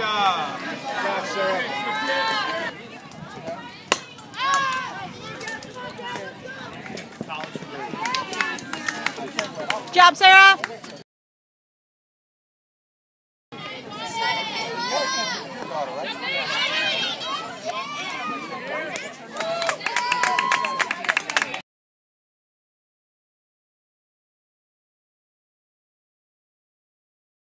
job. Good Sarah. Job, Sarah.